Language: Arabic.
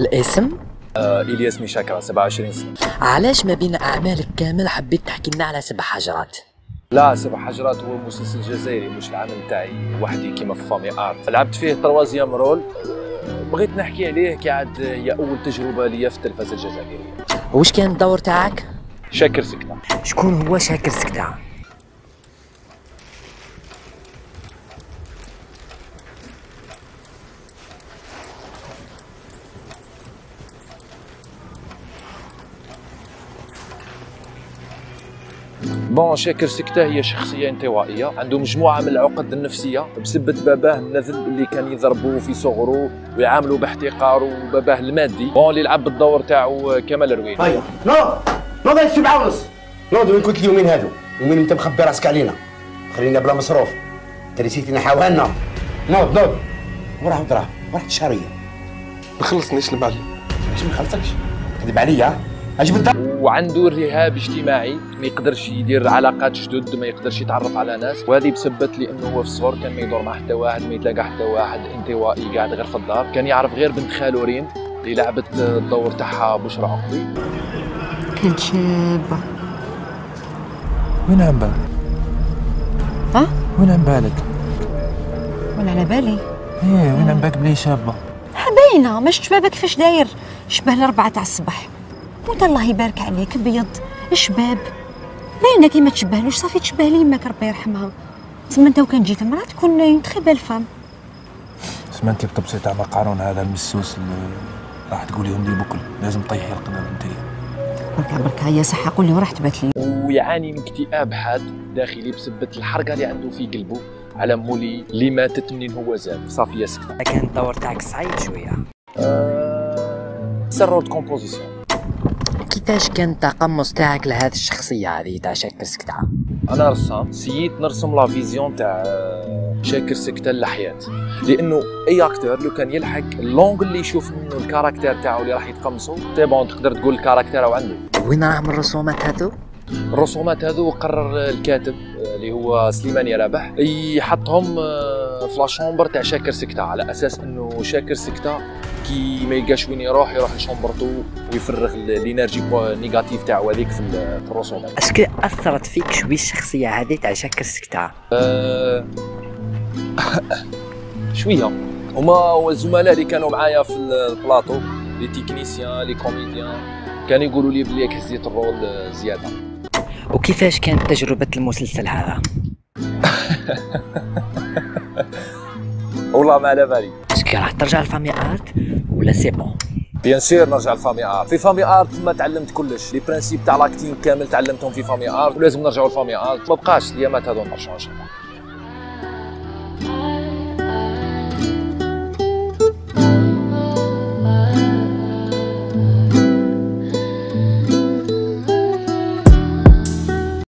الاسم؟ آه إلياس مشاكرة 27 سنة. علاش ما بين اعمالك كامل حبيت تحكي لنا على سبع حجرات؟ لا سبع حجرات هو مسلسل جزائري مش العمل تاعي وحدي كيما في FAMi Art لعبت فيه troisième rôle بغيت نحكي عليه كي عاد هي أول تجربة ليا في التلفزه الجزائريه وش كان الدور تاعك؟ شاكر سكتة. شكون هو شاكر سكتة؟ bon شاكر سكتة هي شخصية انطوائية. عنده مجموعة من العقد النفسية. بسبة باباه النذل اللي كان يضربوه في صغره ويعاملوا باحتقار وباباه المادي. bon اللي لعب بالدور تاعو كمال روين. هيا. نوض نوض هاي السبعة ونص نوض وين كنت اليومين هادو. ومين انت مخبي راسك علينا. خلينا بلا مصروف. انت نسيتي حوالنا نوض نوض. وراه ودراه وراه الشهرية. ما خلصنيش المعلم علاش ما خلصكش؟ كذب عليا. الدار. وعنده رهاب اجتماعي ما يقدرش يدير علاقات جدد ما يقدرش يتعرف على ناس وهذه بسبت لأنه هو في الصغر كان ما يدور مع حتى واحد ما يتلاقى حتى واحد انطوائي قاعد غير في الدار كان يعرف غير بنت خالو ريم اللي لعبت الدور تاعها بشرى عقبي كانت شابة وين عم بالك؟ ها؟ وين عم بالك؟ ولا على بالي إيه وين عم بالك بلي شابة؟ باينة ما شفت بابا كيفاش داير شبه الأربعة تاع الصباح وانت الله يبارك عليك بيض شباب باينة كيما تشبهلوش صافي تشبه لي يماك ربي يرحمها. تما أنت وكان جيت مرا تكون اون تخي بال فام سمعتي بطبسي تاع مقارون هذا المسوس اللي راح تقوليهم لي بكل لازم طيحي القناة انتي بركة بركة هي صح قول لي وراح تبات لي. ويعاني من اكتئاب حاد داخلي بسبة الحرقة اللي عنده في قلبه على مولي اللي ماتت منين هو زاد. صافي سكتة. كان الدور تاعك صعيب شوية. c'est rôle de composition. كيفاش كان التقمص تاعك لهذه الشخصية هذه تاع شاكر سكتة أنا رسام سييت نرسم la vision تاع شاكر سكتة للحياة. لأنه أي acteur لو كان يلحق l'angle اللي يشوف منه ال caractère تاعو اللي راح يتقمصه تي bon تقدر تقول ال caractère أو عنده وين راهم الرسومات هذو الرسومات هذو قرر الكاتب اللي هو سليمان يرابح يحطهم في la chambre تاع شاكر سكتة على أساس إنه شاكر سكتة كي ما يلقاش وين يروح يروح ل chambre تو ويفرغ ال énergie négative تاعو هذيك في ال- في الرسومات est-ce que أثرت فيك شوية الشخصية هذه تاع شاكر سكتة أه... شوية. هما الزملاء اللي كانوا معايا في البلاطو les techniciens les comédiens. كانوا يقولوا لي بلي هزيت ال rôle زيادة. وكيفاش كانت تجربة المسلسل هذا؟ والله ما على بالي. est-ce que راح ترجع ل FAMi Art ولا c'est bon؟ bien sûr نرجع ل FAMi Art في FAMi Art ما تعلمت كلش. les principes تاع l'acting كامل تعلمتهم في FAMi Art ولازم نرجعوا ل FAMi Art ما بقاش الايامات هذو نرجعوا ان شاء الله